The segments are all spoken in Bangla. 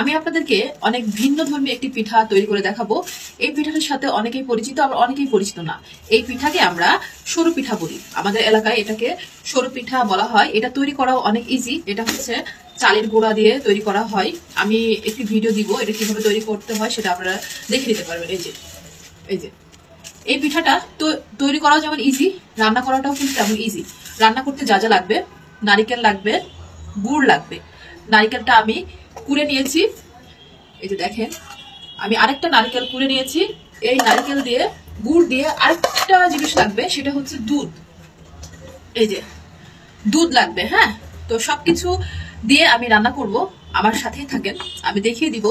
আমি আপনাদেরকে অনেক ভিন্ন ধর্মী একটি পিঠা তৈরি করে দেখাবো। এই পিঠাটার সাথে অনেকেই পরিচিত, আবার অনেকেই পরিচিত না। এই পিঠাকে আমরা সরু পিঠা বলি। আমাদের এলাকায় এটাকে সরু পিঠা বলা হয়। এটা তৈরি করাও অনেক ইজি এটা হচ্ছে চালের গুঁড়া দিয়ে তৈরি করা হয়। আমি একটি ভিডিও দিব, এটা কীভাবে তৈরি করতে হয় সেটা আপনারা দেখে নিতে পারবেন। এই যে এই যে। এই পিঠাটা তৈরি করাও যেমন ইজি রান্না করাটাও কিন্তু তেমন ইজি রান্না করতে যা যা লাগবে, নারিকেল লাগবে, গুড় লাগবে। নারিকেলটা আমি কুড়ে নিয়েছি। এই যে দেখেন, আমি আরেকটা নারকেল কুড়ে নিয়েছি। এই নারকেল দিয়ে গুড় দিয়ে আরেকটা জিনিস লাগবে, সেটা হচ্ছে দুধ। এই যে, দুধ লাগবে হ্যাঁ? তো সবকিছু দিয়ে আমি রান্না করব। আমার সাথেই থাকেন, আমি দেখিয়ে দিব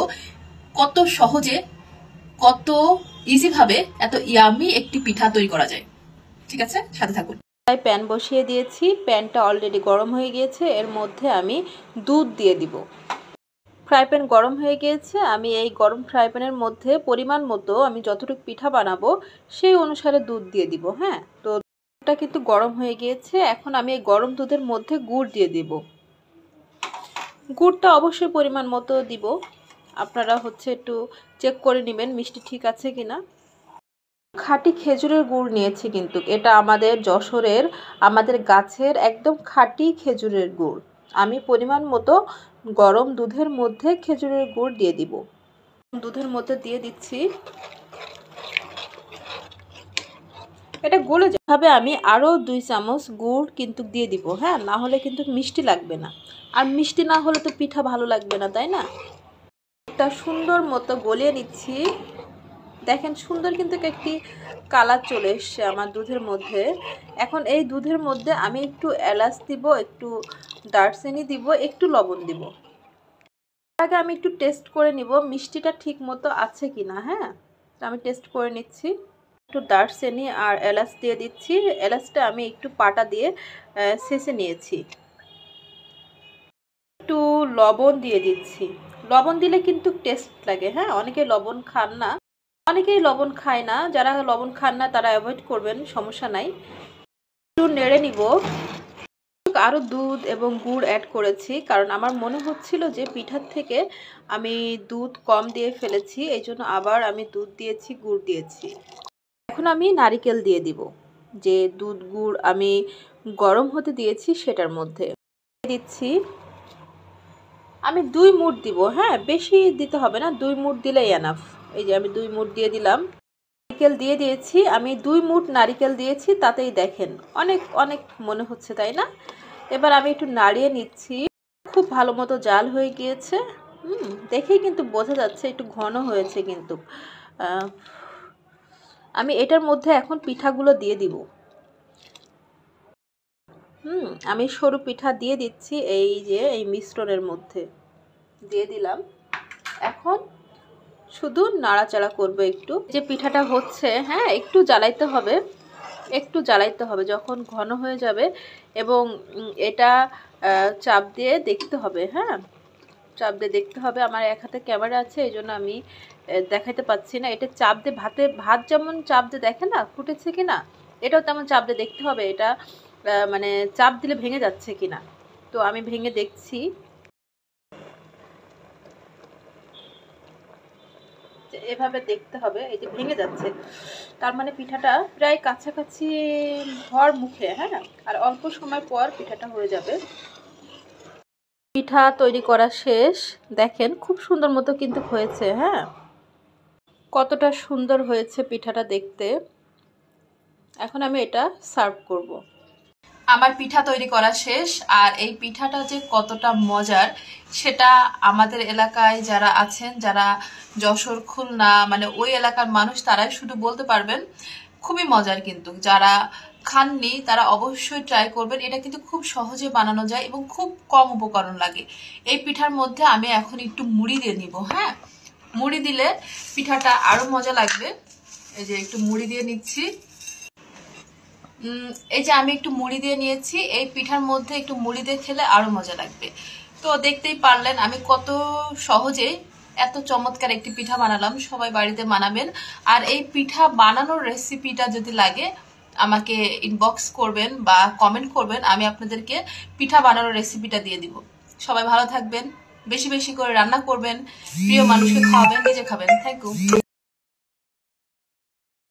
কত সহজে, কত ইজিভাবে এত ইয়ামি একটি পিঠা তৈরি করা যায়। ঠিক আছে? সাথে থাকুন। তাই প্যান বসিয়ে দিয়েছি। প্যানটা অলরেডি গরম হয়ে গিয়েছে। এর মধ্যে আমি দুধ দিয়ে দিব। ফ্রাই প্যান গরম হয়ে গিয়েছে। আমি এই গরম ফ্রাই প্যানের মধ্যে পরিমাণ মতো আমি যতটুকু পিঠা বানাবো, সেই অনুসারে দুধ দিয়ে দিব হ্যাঁ? তো দুধটা কিন্তু গরম হয়ে গিয়েছে। এখন আমি এই গরম দুধের মধ্যে গুড় দিয়ে দিব। গুড়টা অবশ্যই পরিমাণ মতো দিব। আপনারা হচ্ছে একটু চেক করে নেবেন, মিষ্টি ঠিক আছে কিনা। খাঁটি খেজুরের গুড় নিয়েছি কিন্তু। এটা আমাদের যশোরের, আমাদের গাছের একদম খাঁটি খেজুরের গুড়। আমি পরিমাণ মতো গরম দুধের মধ্যে খেজুরের গুড় দিয়ে দিব। দুধের মধ্যে দিয়ে দিচ্ছি। এটা গলে যাবে। আমি আরও দুই চামচ গুড় কিন্তু দিয়ে দিব হ্যাঁ? না হলে কিন্তু মিষ্টি লাগবে না। আর মিষ্টি না হলে তো পিঠা ভালো লাগবে না, তাই না? এটা সুন্দর মতো গলিয়ে নিচ্ছি। দেখেন সুন্দর কিন্তু একটি কালার চলে এসছে আমার দুধের মধ্যে। এখন এই দুধের মধ্যে আমি একটু এলাচ দিব, একটু দারচিনি দিব, একটু লবণ দিব। আগে আমি একটু টেস্ট করে নিব, মিষ্টিটা ঠিক মতো আছে কি না হ্যাঁ? তো আমি টেস্ট করে নিচ্ছি। একটু দারচিনি আর এলাচ দিয়ে দিচ্ছি। এলাচটা আমি একটু পাটা দিয়ে শেষে নিয়েছি। একটু লবণ দিয়ে দিচ্ছি। লবণ দিলে কিন্তু টেস্ট লাগে হ্যাঁ? অনেকে লবণ খান না। অনেকেই লবণ খায় না, যারা লবণ খান না তারা অ্যাভয়েড করবেন, সমস্যা নাই। একটু নেড়ে নিব। আরও দুধ এবং গুড় অ্যাড করেছি, কারণ আমার মনে হচ্ছিল যে পিঠার থেকে আমি দুধ কম দিয়ে ফেলেছি এই জন্য আবার আমি দুধ দিয়েছি, গুড় দিয়েছি। এখন আমি নারিকেল দিয়ে দিব, যে দুধ গুড় আমি গরম হতে দিয়েছি সেটার মধ্যে। দিচ্ছি। আমি দুই মুঠ দিব হ্যাঁ বেশি দিতে হবে না, দুই মুঠ দিলেই এনাফ এই যে আমি দুই মুঠ দিয়ে দিলাম। নারিকেল দিয়ে দিয়েছি, আমি দুই মুঠ নারিকেল দিয়েছি, তাতেই দেখেন অনেক অনেক মনে হচ্ছে, তাই না? এবার আমি একটু নাড়িয়ে নিচ্ছি। খুব ভালো মতো জাল হয়ে গিয়েছে। হুম, দেখেই কিন্তু বোঝা যাচ্ছে একটু ঘন হয়েছে কিন্তু। আমি এটার মধ্যে এখন পিঠাগুলো দিয়ে দিব। হুম, আমি সরু পিঠা দিয়ে দিচ্ছি এই যে, এই মিশ্রণের মধ্যে। দিয়ে দিলাম। এখন শুধু নাড়াচাড়া করব একটু। যে পিঠাটা হচ্ছে হ্যাঁ একটু জ্বালাইতে হবে, একটু জ্বালাইতে হবে যখন ঘন হয়ে যাবে এবং এটা চাপ দিয়ে দেখতে হবে হ্যাঁ। চাপ দিয়ে দেখতে হবে, আমার এক হাতে ক্যামেরা আছে, এই জন্য আমি দেখাইতে পাচ্ছি না। এটা চাপ দিয়ে ভাতে, ভাত যেমন চাপ দিয়ে দেখে না, ফুটেছে কি না, এটাও তেমন চাপ দিয়ে দেখতে হবে, এটা মানে চাপ দিলে ভেঙে যাচ্ছে কি না। তো আমি ভেঙে দেখছি। এভাবে দেখতে হবে, এই যে ভেঙে যাচ্ছে। তার মানে পিঠাটা প্রায় কাছাকাছি ভর মুখে হ্যাঁ? আর অল্প সময় পর পিঠাটা হয়ে যাবে। পিঠা তৈরি করা শেষ। দেখেন, খুব সুন্দর মতো কিন্তু হয়েছে হ্যাঁ? কতটা সুন্দর হয়েছে পিঠাটা দেখতে। এখন আমি এটা সার্ভ করব। আমার পিঠা তৈরি করা শেষ, আর এই পিঠাটা যে কতটা মজার, সেটা আমাদের এলাকায় যারা আছেন, যারা যশোর, খুলনা মানে ওই এলাকার মানুষ, তারাই শুধু বলতে পারবেন, খুবই মজার কিন্তু। যারা খাননি, তারা অবশ্যই ট্রাই করবেন। এটা কিন্তু খুব সহজে বানানো যায় এবং খুব কম উপকরণ লাগে। এই পিঠার মধ্যে আমি এখন একটু মুড়ি দিয়ে নিব হ্যাঁ? মুড়ি দিলে পিঠাটা আরও মজা লাগবে। এই যে একটু মুড়ি দিয়ে নিচ্ছি। এই যে আমি একটু মুড়ি দিয়ে নিয়েছি, এই পিঠার মধ্যে একটু মুড়ি দিয়ে খেলে আরও মজা লাগবে। তো দেখতেই পারলেন, আমি কত সহজে এত চমৎকার একটি পিঠা বানালাম, সবাই বাড়িতে বানাবেন আর এই পিঠা বানানোর রেসিপিটা যদি লাগে, আমাকে ইনবক্স করবেন বা কমেন্ট করবেন, আমি আপনাদেরকে পিঠা বানানোর রেসিপিটা দিয়ে দিব। সবাই ভালো থাকবেন, বেশি বেশি করে রান্না করবেন, প্রিয় মানুষকে খাওয়াবেন, নিজে খাবেন। Thank you